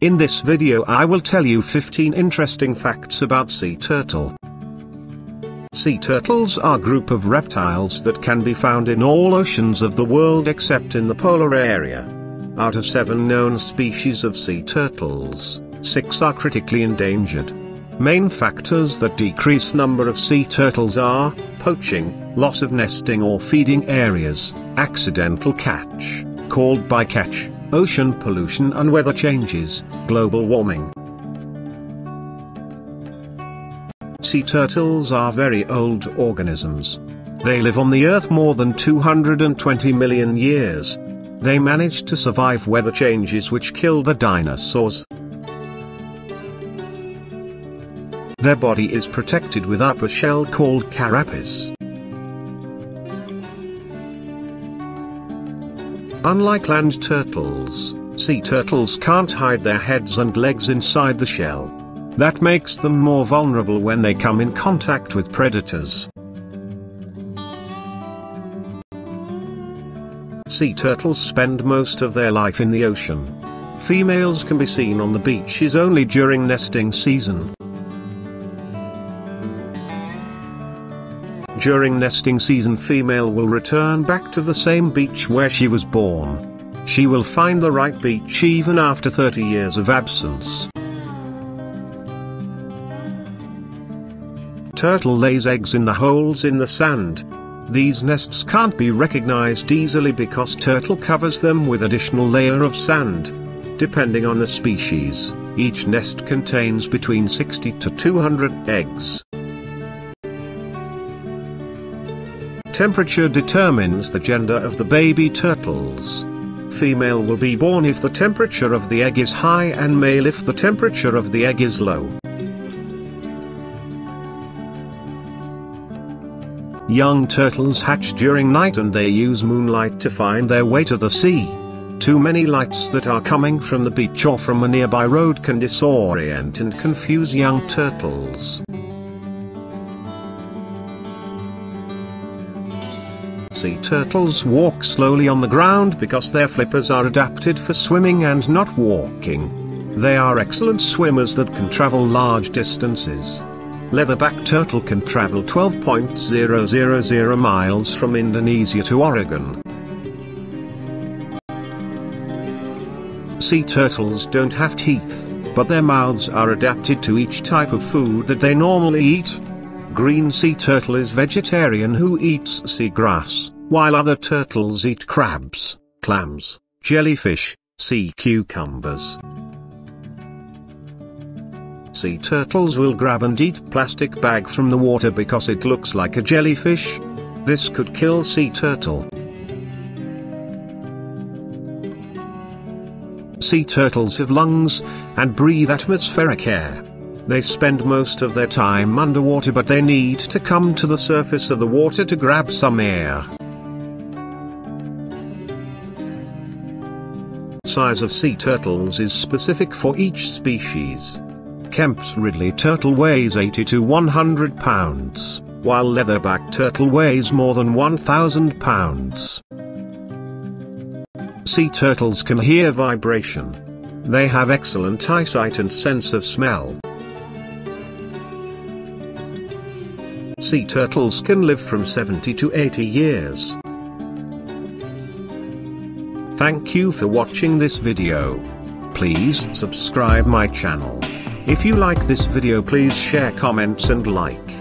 In this video I will tell you 15 interesting facts about sea turtle. Sea turtles are group of reptiles that can be found in all oceans of the world except in the polar area. Out of seven known species of sea turtles, six are critically endangered. Main factors that decrease number of sea turtles are, poaching, loss of nesting or feeding areas, accidental catch, called bycatch, ocean pollution and weather changes, global warming. Sea turtles are very old organisms. They live on the Earth more than 220 million years. They managed to survive weather changes which killed the dinosaurs. Their body is protected with upper shell called carapace. Unlike land turtles, sea turtles can't hide their heads and legs inside the shell. That makes them more vulnerable when they come in contact with predators. Sea turtles spend most of their life in the ocean. Females can be seen on the beaches only during nesting season. During nesting season female will return back to the same beach where she was born. She will find the right beach even after 30 years of absence. Turtle lays eggs in the holes in the sand. These nests can't be recognized easily because turtle covers them with additional layer of sand. Depending on the species, each nest contains between 60 to 200 eggs. Temperature determines the gender of the baby turtles. Female will be born if the temperature of the egg is high and male if the temperature of the egg is low. Young turtles hatch during night and they use moonlight to find their way to the sea. Too many lights that are coming from the beach or from a nearby road can disorient and confuse young turtles. Sea turtles walk slowly on the ground because their flippers are adapted for swimming and not walking. They are excellent swimmers that can travel large distances. Leatherback turtle can travel 12.000 miles from Indonesia to Oregon. Sea turtles don't have teeth, but their mouths are adapted to each type of food that they normally eat. Green sea turtle is vegetarian who eats seagrass, while other turtles eat crabs, clams, jellyfish, sea cucumbers. Sea turtles will grab and eat plastic bag from the water because it looks like a jellyfish. This could kill sea turtle. Sea turtles have lungs, and breathe atmospheric air. They spend most of their time underwater but they need to come to the surface of the water to grab some air. Size of sea turtles is specific for each species. Kemp's Ridley turtle weighs 80 to 100 pounds, while leatherback turtle weighs more than 1,000 pounds. Sea turtles can hear vibration. They have excellent eyesight and sense of smell. Sea turtles can live from 70 to 80 years. Thank you for watching this video. Please subscribe my channel. If you like this video please share comments and like.